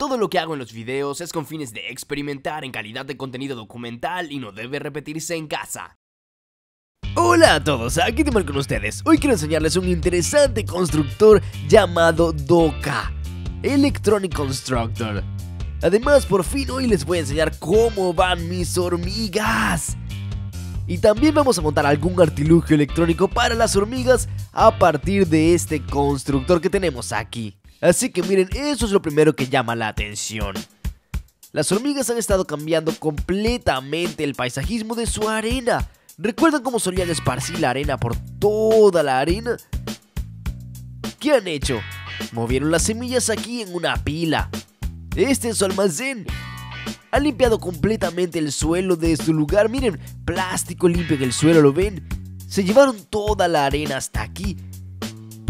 Todo lo que hago en los videos es con fines de experimentar en calidad de contenido documental y no debe repetirse en casa. Hola a todos, aquí Timor con ustedes. Hoy quiero enseñarles un interesante constructor llamado Doka, Electronic Constructor. Además, por fin hoy les voy a enseñar cómo van mis hormigas. Y también vamos a montar algún artilugio electrónico para las hormigas a partir de este constructor que tenemos aquí. Así que miren, eso es lo primero que llama la atención. Las hormigas han estado cambiando completamente el paisajismo de su arena. ¿Recuerdan cómo solían esparcir la arena por toda la arena? ¿Qué han hecho? Movieron las semillas aquí en una pila. Este es su almacén. Han limpiado completamente el suelo de su lugar. Miren, plástico limpio en el suelo, ¿lo ven? Se llevaron toda la arena hasta aquí.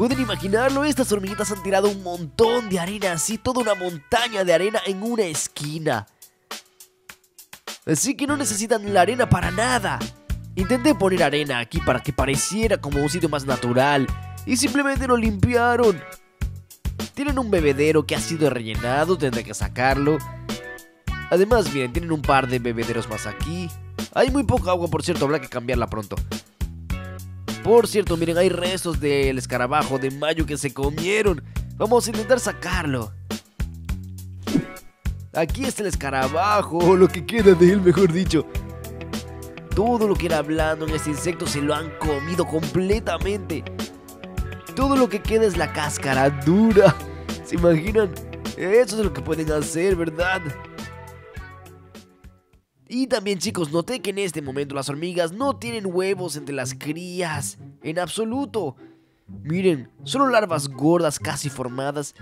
¿Pueden imaginarlo? Estas hormiguitas han tirado un montón de arena, así toda una montaña de arena en una esquina. Así que no necesitan la arena para nada. Intenté poner arena aquí para que pareciera como un sitio más natural y simplemente lo limpiaron. Tienen un bebedero que ha sido rellenado, tendré que sacarlo. Además, miren, tienen un par de bebederos más aquí. Hay muy poca agua, por cierto, habrá que cambiarla pronto. Por cierto, miren, hay restos del escarabajo de mayo que se comieron. Vamos a intentar sacarlo. Aquí está el escarabajo, lo que queda de él, mejor dicho. Todo lo que era blando en este insecto se lo han comido completamente. Todo lo que queda es la cáscara dura. ¿Se imaginan? Eso es lo que pueden hacer, ¿verdad? Y también chicos, noté que en este momento las hormigas no tienen huevos entre las crías. En absoluto. Miren, solo larvas gordas casi formadas.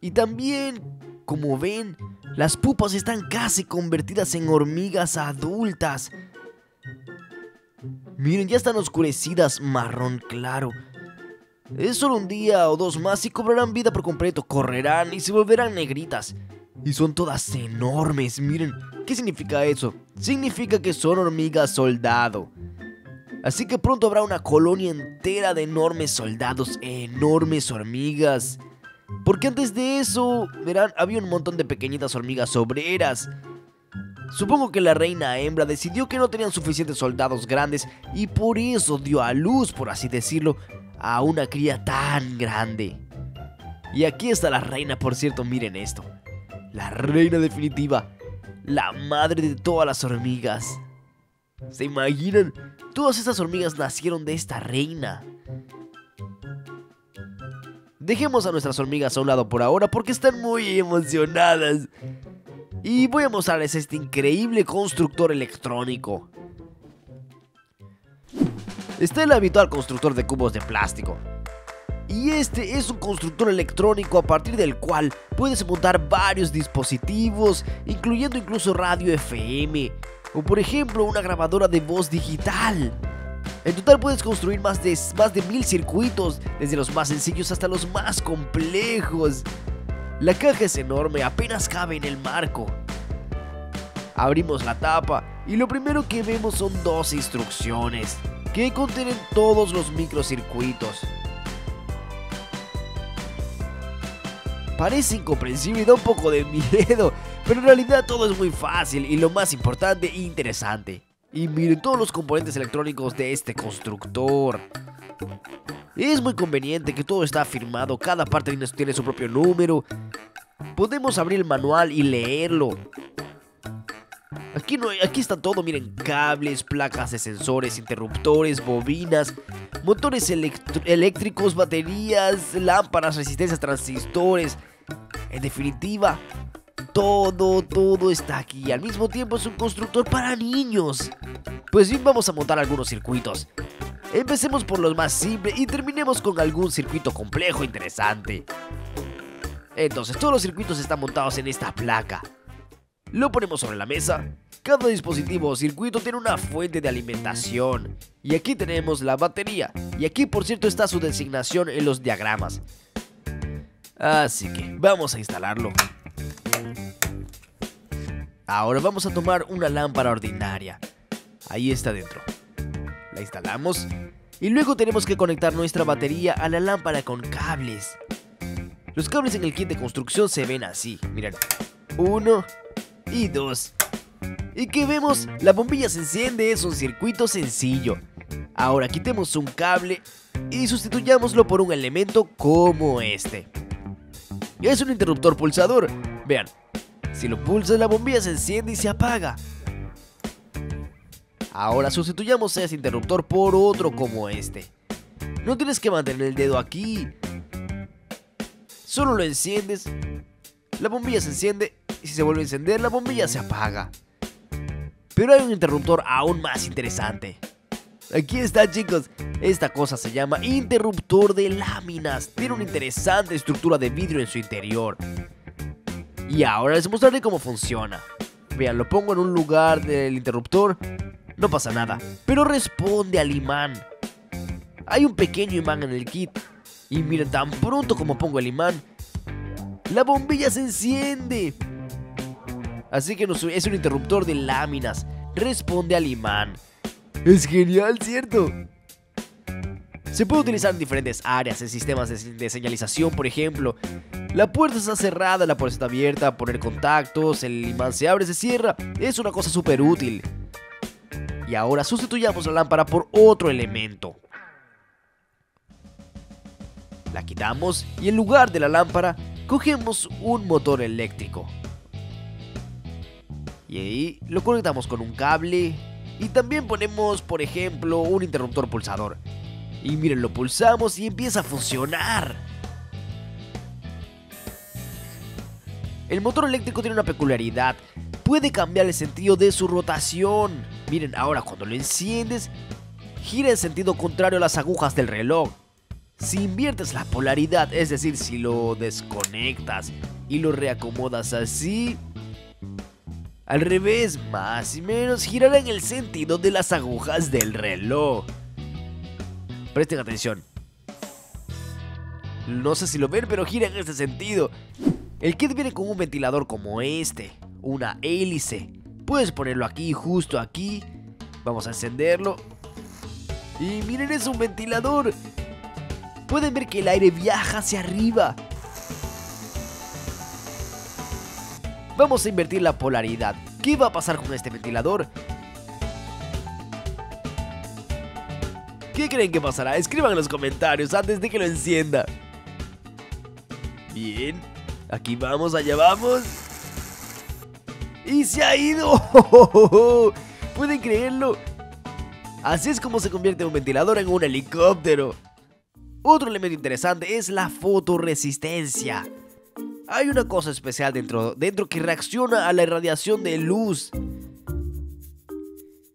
Y también, como ven, las pupas están casi convertidas en hormigas adultas. Miren, ya están oscurecidas marrón claro. Es solo un día o dos más y cobrarán vida por completo, correrán y se volverán negritas. Y son todas enormes, miren. ¿Qué significa eso? Significa que son hormigas soldado. Así que pronto habrá una colonia entera de enormes soldados, enormes hormigas. Porque antes de eso, verán, había un montón de pequeñitas hormigas obreras. Supongo que la reina hembra decidió que no tenían suficientes soldados grandes y por eso dio a luz, por así decirlo, a una cría tan grande. Y aquí está la reina, por cierto, miren esto la reina definitiva, la madre de todas las hormigas. ¿Se imaginan? Todas estas hormigas nacieron de esta reina. Dejemos a nuestras hormigas a un lado por ahora porque están muy emocionadas. Y voy a mostrarles este increíble constructor electrónico. Está el habitual constructor de cubos de plástico, y este es un constructor electrónico a partir del cual puedes montar varios dispositivos, incluyendo incluso radio FM, o por ejemplo una grabadora de voz digital. En total puedes construir más de, más de mil circuitos, desde los más sencillos hasta los más complejos. La caja es enorme, apenas cabe en el marco. Abrimos la tapa y lo primero que vemos son dos instrucciones, que contienen todos los microcircuitos. Parece incomprensible y da un poco de miedo, pero en realidad todo es muy fácil y lo más importante, interesante. Y miren todos los componentes electrónicos de este constructor. Es muy conveniente que todo está firmado, cada parte tiene su propio número. Podemos abrir el manual y leerlo. Aquí, no, aquí está todo, miren, cables, placas de sensores, interruptores, bobinas, motores eléctricos, baterías, lámparas, resistencias, transistores, en definitiva, todo, todo está aquí. Al mismo tiempo es un constructor para niños. Pues bien, vamos a montar algunos circuitos. Empecemos por los más simples y terminemos con algún circuito complejo e interesante. Entonces, todos los circuitos están montados en esta placa. Lo ponemos sobre la mesa. Cada dispositivo o circuito tiene una fuente de alimentación. Y aquí tenemos la batería. Y aquí, por cierto, está su designación en los diagramas. Así que vamos a instalarlo. Ahora vamos a tomar una lámpara ordinaria. Ahí está dentro. La instalamos y luego tenemos que conectar nuestra batería a la lámpara con cables. Los cables en el kit de construcción se ven así, miren. Uno y dos. ¿Y qué vemos? La bombilla se enciende, es un circuito sencillo. Ahora quitemos un cable y sustituyámoslo por un elemento como este. Es un interruptor pulsador. Vean, si lo pulsas la bombilla se enciende y se apaga. Ahora sustituyamos ese interruptor por otro como este. No tienes que mantener el dedo aquí. Solo lo enciendes. La bombilla se enciende y si se vuelve a encender la bombilla se apaga. Pero hay un interruptor aún más interesante. Aquí está chicos, esta cosa se llama interruptor de láminas. Tiene una interesante estructura de vidrio en su interior. Y ahora les mostraré cómo funciona. Vean, lo pongo en un lugar del interruptor, no pasa nada, pero responde al imán. Hay un pequeño imán en el kit. Y miren, tan pronto como pongo el imán, la bombilla se enciende. Así que es un interruptor de láminas. Responde al imán. Es genial, ¿cierto? Se puede utilizar en diferentes áreas, en sistemas de, señalización, por ejemplo. La puerta está cerrada, la puerta está abierta, poner contactos, el imán se abre, se cierra. Es una cosa súper útil. Y ahora sustituyamos la lámpara por otro elemento. La quitamos y en lugar de la lámpara cogemos un motor eléctrico. Y ahí lo conectamos con un cable y también ponemos, por ejemplo, un interruptor pulsador. Y miren, lo pulsamos y empieza a funcionar. El motor eléctrico tiene una peculiaridad. Puede cambiar el sentido de su rotación. Miren, ahora cuando lo enciendes, gira en sentido contrario a las agujas del reloj. Si inviertes la polaridad, es decir, si lo desconectas y lo reacomodas así, al revés, más y menos girará en el sentido de las agujas del reloj. Presten atención. No sé si lo ven, pero gira en este sentido. El kit viene con un ventilador como este, una hélice. Puedes ponerlo aquí, justo aquí. Vamos a encenderlo. Y miren, es un ventilador. Pueden ver que el aire viaja hacia arriba. Vamos a invertir la polaridad. ¿Qué va a pasar con este ventilador? ¿Qué creen que pasará? Escriban en los comentarios antes de que lo encienda. Bien, aquí vamos, allá vamos. ¡Y se ha ido! ¿Pueden creerlo? Así es como se convierte un ventilador en un helicóptero. Otro elemento interesante es la fotoresistencia. Hay una cosa especial dentro, dentro que reacciona a la irradiación de luz.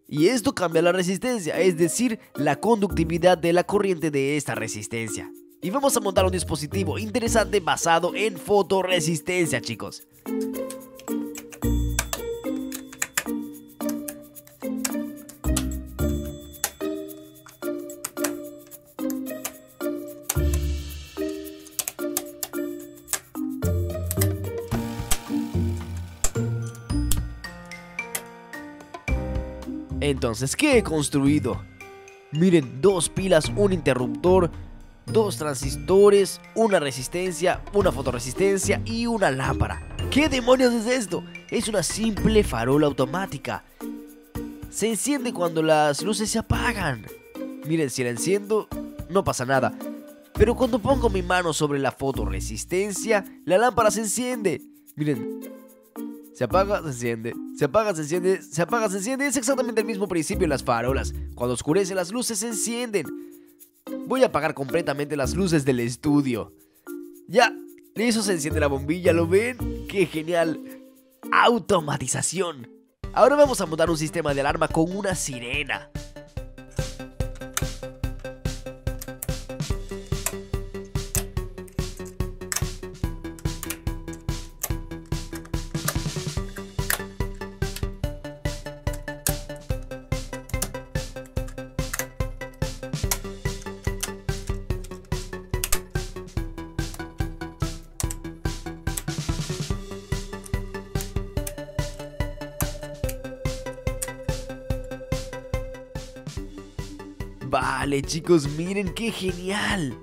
Y esto cambia la resistencia, es decir, la conductividad de la corriente de esta resistencia. Y vamos a montar un dispositivo interesante basado en fotoresistencia, chicos. Entonces, ¿qué he construido? Miren, dos pilas, un interruptor, dos transistores, una resistencia, una fotoresistencia y una lámpara. ¿Qué demonios es esto? Es una simple farola automática. Se enciende cuando las luces se apagan. Miren, si la enciendo, no pasa nada. Pero cuando pongo mi mano sobre la fotoresistencia, la lámpara se enciende. Miren, se apaga, se enciende. Se apaga, se enciende. Se apaga, se enciende. Es exactamente el mismo principio en las farolas. Cuando oscurece las luces se encienden. Voy a apagar completamente las luces del estudio. Ya, eso se enciende la bombilla, ¿lo ven? ¡Qué genial! Automatización. Ahora vamos a montar un sistema de alarma con una sirena. Vale chicos, miren qué genial.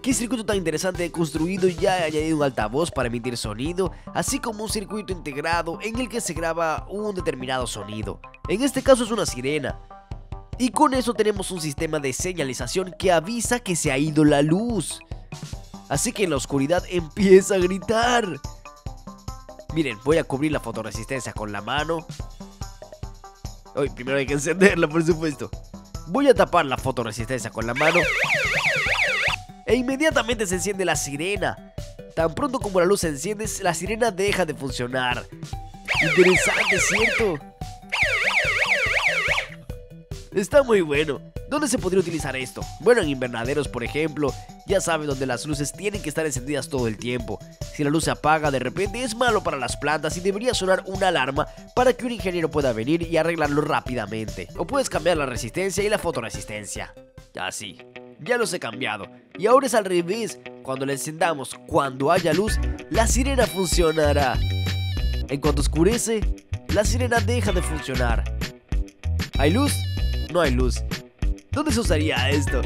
¿Qué circuito tan interesante he construido? Ya he añadido un altavoz para emitir sonido, así como un circuito integrado en el que se graba un determinado sonido. En este caso es una sirena. Y con eso tenemos un sistema de señalización que avisa que se ha ido la luz. Así que en la oscuridad empieza a gritar. Miren, voy a cubrir la fotoresistencia con la mano. Hoy primero hay que encenderla, por supuesto. Voy a tapar la fotoresistencia con la mano. E inmediatamente se enciende la sirena. Tan pronto como la luz se enciende, la sirena deja de funcionar. Interesante, ¿cierto? Está muy bueno. ¿Dónde se podría utilizar esto? Bueno, en invernaderos, por ejemplo. Ya sabes, donde las luces tienen que estar encendidas todo el tiempo. Si la luz se apaga de repente es malo para las plantas y debería sonar una alarma para que un ingeniero pueda venir y arreglarlo rápidamente. O puedes cambiar la resistencia y la fotoresistencia. Así. Ya los he cambiado. Y ahora es al revés. Cuando la encendamos, cuando haya luz, la sirena funcionará. En cuanto oscurece, la sirena deja de funcionar. ¿Hay luz? No hay luz. ¿Dónde se usaría esto?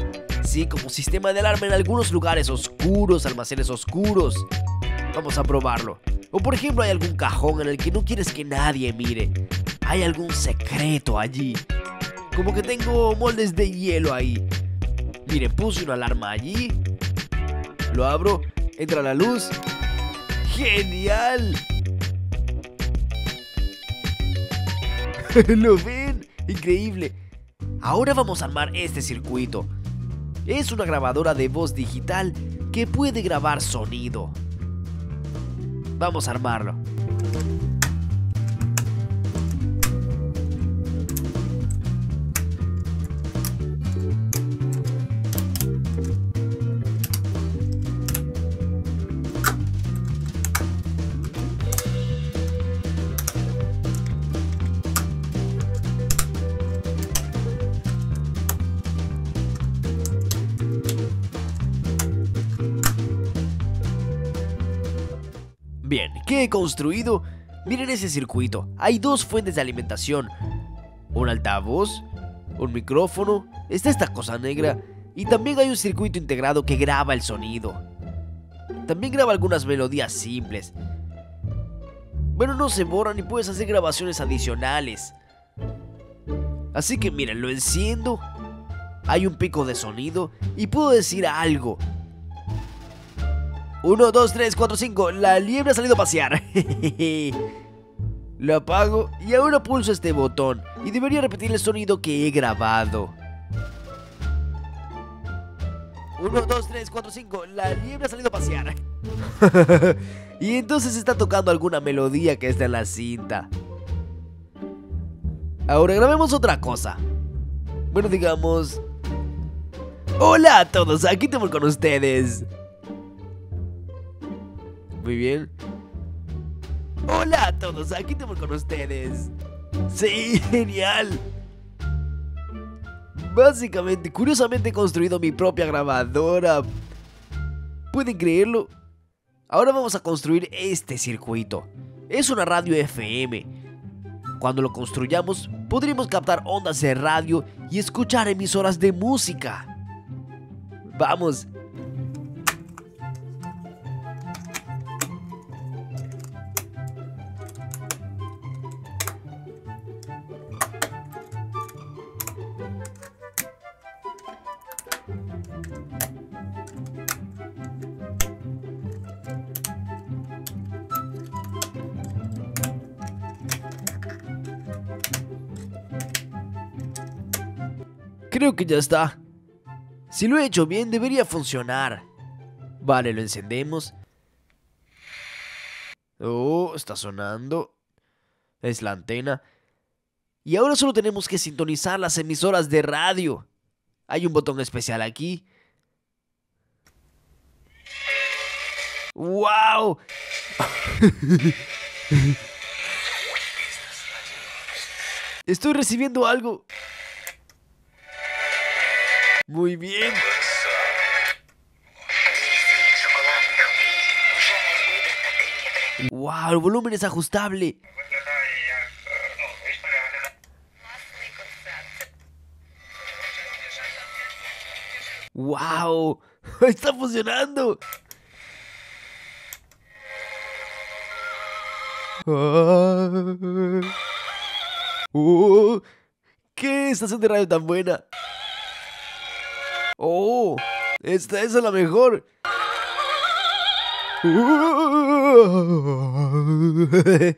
Sí, como sistema de alarma en algunos lugares oscuros, almacenes oscuros. Vamos a probarlo. O por ejemplo hay algún cajón en el que no quieres que nadie mire. Hay algún secreto allí. Como que tengo moldes de hielo ahí. Miren, puse una alarma allí. Lo abro, entra la luz. ¡Genial! ¿Lo ven? Increíble. Ahora vamos a armar este circuito. Es una grabadora de voz digital que puede grabar sonido. Vamos a armarlo. ¿Qué he construido? Miren ese circuito. Hay dos fuentes de alimentación. Un altavoz, un micrófono, está esta cosa negra y también hay un circuito integrado que graba el sonido. También graba algunas melodías simples. Bueno, no se borran y puedes hacer grabaciones adicionales. Así que miren, lo enciendo. Hay un pico de sonido y puedo decir algo. 1, 2, 3, 4, 5. La liebre ha salido a pasear. Lo apago y ahora pulso este botón y debería repetir el sonido que he grabado. 1, 2, 3, 4, 5. La liebre ha salido a pasear. y entonces está tocando alguna melodía que está en la cinta. Ahora grabemos otra cosa. Bueno, digamos... Hola a todos, aquí estamos con ustedes. Muy bien. Hola a todos, aquí estamos con ustedes. Sí, genial. Básicamente, curiosamente he construido mi propia grabadora. ¿Pueden creerlo? Ahora vamos a construir este circuito. Es una radio FM. Cuando lo construyamos, podremos captar ondas de radio y escuchar emisoras de música. Vamos, Creo que ya está. Si lo he hecho bien, debería funcionar. Vale, lo encendemos. Oh, está sonando. Es la antena. Y ahora solo tenemos que sintonizar las emisoras de radio. Hay un botón especial aquí. ¡Wow! Estoy recibiendo algo. Muy bien. ¡Wow! El volumen es ajustable. ¡Wow! ¡Está funcionando! Oh, ¿Qué estación de radio tan buena? Oh, esta es la mejor.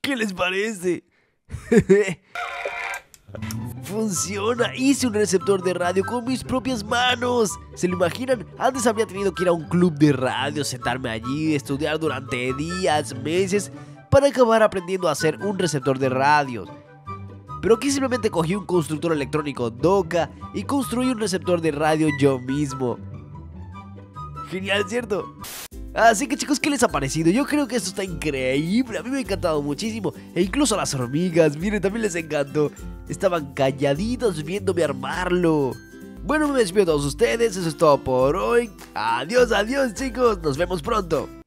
¿Qué les parece? Funciona, hice un receptor de radio con mis propias manos. ¿Se lo imaginan? Antes habría tenido que ir a un club de radio, sentarme allí, estudiar durante días, meses, para acabar aprendiendo a hacer un receptor de radio. Pero aquí simplemente cogí un constructor electrónico Doka y construí un receptor de radio yo mismo. Genial, ¿cierto? Así que chicos, ¿qué les ha parecido? Yo creo que esto está increíble, a mí me ha encantado muchísimo E incluso a las hormigas, miren, también les encantó Estaban calladitos viéndome armarlo Bueno, me despido a todos ustedes, eso es todo por hoy Adiós, adiós chicos, nos vemos pronto